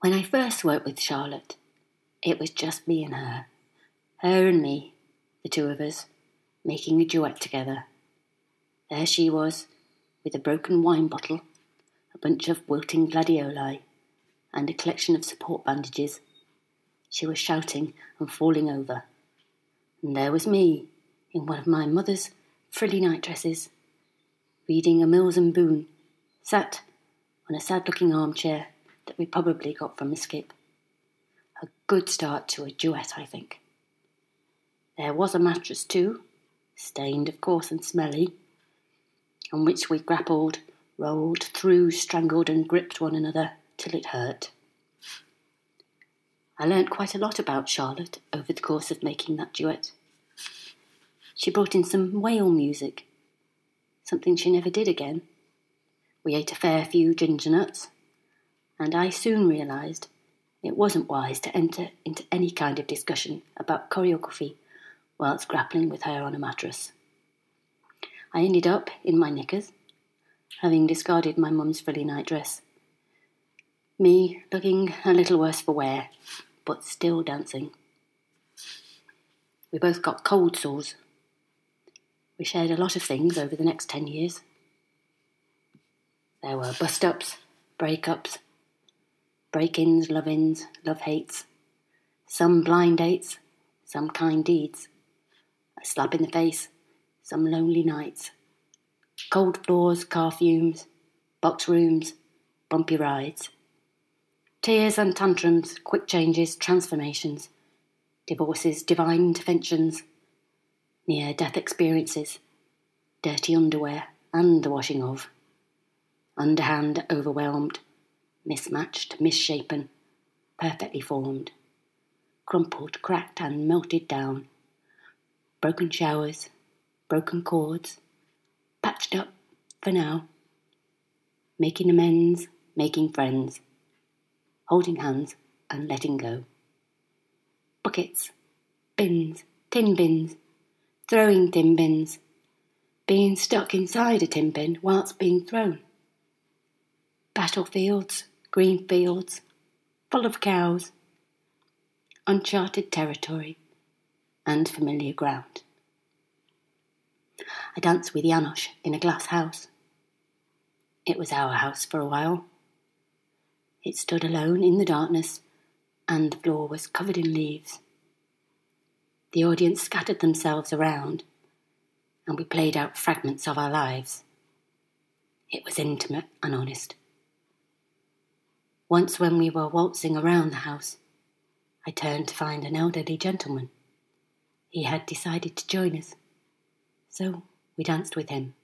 When I first worked with Charlotte, it was just me and her. Her and me, the two of us, making a duet together. There she was, with a broken wine bottle, a bunch of wilting gladioli, and a collection of support bandages. She was shouting and falling over. And there was me, in one of my mother's frilly nightdresses, reading a Mills and Boon, sat on a sad looking armchair that we probably got from a skip. A good start to a duet, I think. There was a mattress too, stained of course and smelly, on which we grappled, rolled, threw, strangled, and gripped one another till it hurt. I learnt quite a lot about Charlotte over the course of making that duet. She brought in some whale music, something she never did again. We ate a fair few ginger nuts, and I soon realised it wasn't wise to enter into any kind of discussion about choreography whilst grappling with her on a mattress. I ended up in my knickers, having discarded my mum's frilly nightdress. Me looking a little worse for wear, but still dancing. We both got cold sores. We shared a lot of things over the next ten years. There were bust ups, break ups, break ins, love ins, love hates, some blind dates, some kind deeds, a slap in the face, some lonely nights, cold floors, car fumes, box rooms, bumpy rides, tears and tantrums, quick changes, transformations, divorces, divine interventions, near death experiences, dirty underwear and the washing of, underhand, overwhelmed, mismatched, misshapen, perfectly formed, crumpled, cracked, and melted down, broken showers, broken cords, patched up for now, making amends, making friends, holding hands and letting go. Buckets, bins, tin bins, throwing tin bins, being stuck inside a tin bin whilst being thrown. Battlefields, green fields, full of cows, uncharted territory, and familiar ground. I danced with Janosch in a glass house. It was our house for a while. It stood alone in the darkness, and the floor was covered in leaves. The audience scattered themselves around, and we played out fragments of our lives. It was intimate and honest. Once, when we were waltzing around the house, I turned to find an elderly gentleman. He had decided to join us, so we danced with him.